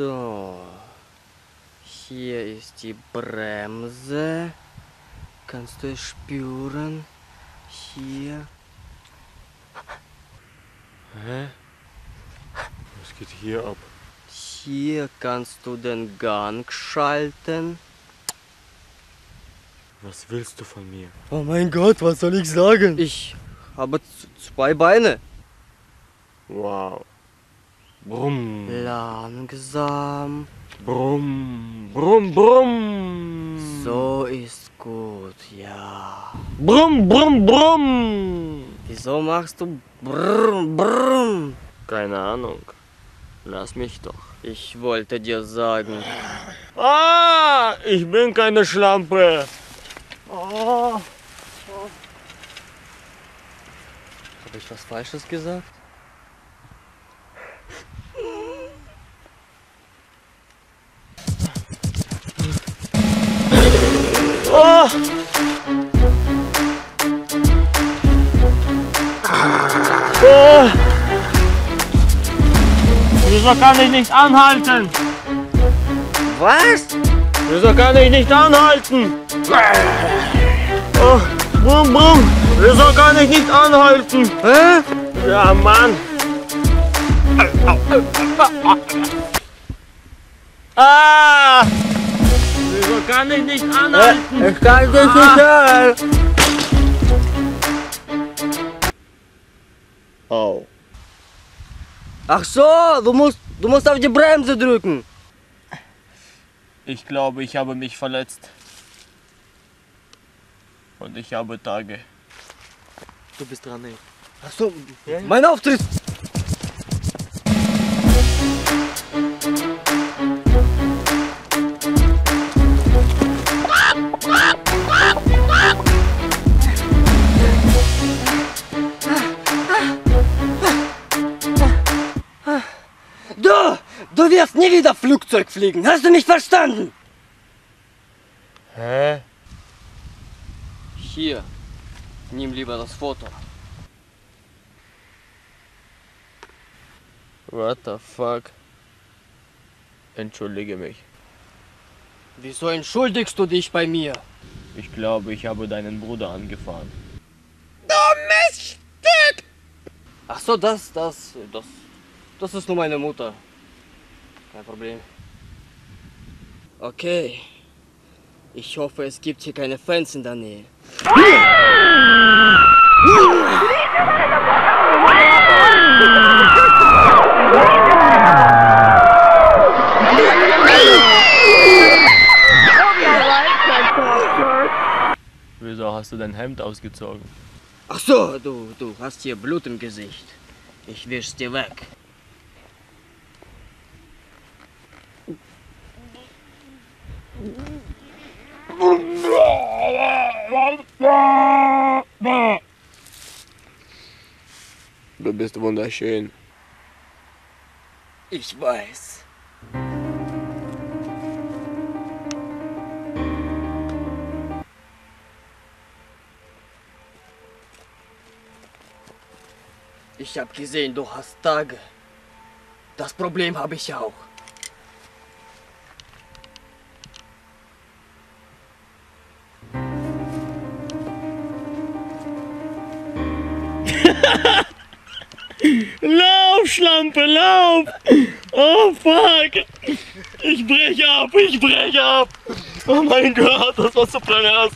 So. Hier ist die Bremse. Kannst du es spüren? Hier. Hä? Was geht hier ab? Hier kannst du den Gang schalten. Was willst du von mir? Oh mein Gott, was soll ich sagen? Ich habe zwei Beine. Wow. Brumm, Langsam. brumm, brumm, brumm. So ist gut, ja. Brumm, brumm, brumm. Wieso machst du brrr, brrr? Keine Ahnung. Lass mich doch. Ich wollte dir sagen. Ah, ich bin keine Schlampe. Oh. Habe ich was Falsches gesagt? Wieso kann ich nicht anhalten? Was? Wieso kann ich nicht anhalten? Oh, brumm, brumm. Wieso kann ich nicht anhalten? Hä? Ja, Mann. Ah! Wieso kann ich nicht anhalten? Ich kann dich nicht hören. Oh. Ach so, du musst, du musst auf die Bremse drücken. Ich glaube, ich habe mich verletzt. Und ich habe Tage. Du bist dran, ey. Ach so, mein Auftritt. Du, du wirst nie wieder Flugzeug fliegen. Hast du mich verstanden? Hä? Hier, nimm lieber das Foto. What the fuck? Entschuldige mich. Wieso entschuldigst du dich bei mir? Ich glaube, ich habe deinen Bruder angefahren. Ach so, das, das, das, das ist nur meine Mutter. Kein Problem. Okay. Ich hoffe, es gibt hier keine Fans in der Nähe. Wieso hast du dein Hemd ausgezogen? Ach so, du, du hast hier Blut im Gesicht. Ich wisch's dir weg. Du bist wunderschön. Ich weiß. Ich hab gesehen, du hast Tage. Das Problem habe ich auch. Lauf, Schlampe, lauf! Oh fuck! Ich breche ab, ich breche ab! Oh mein Gott, das war so pervers!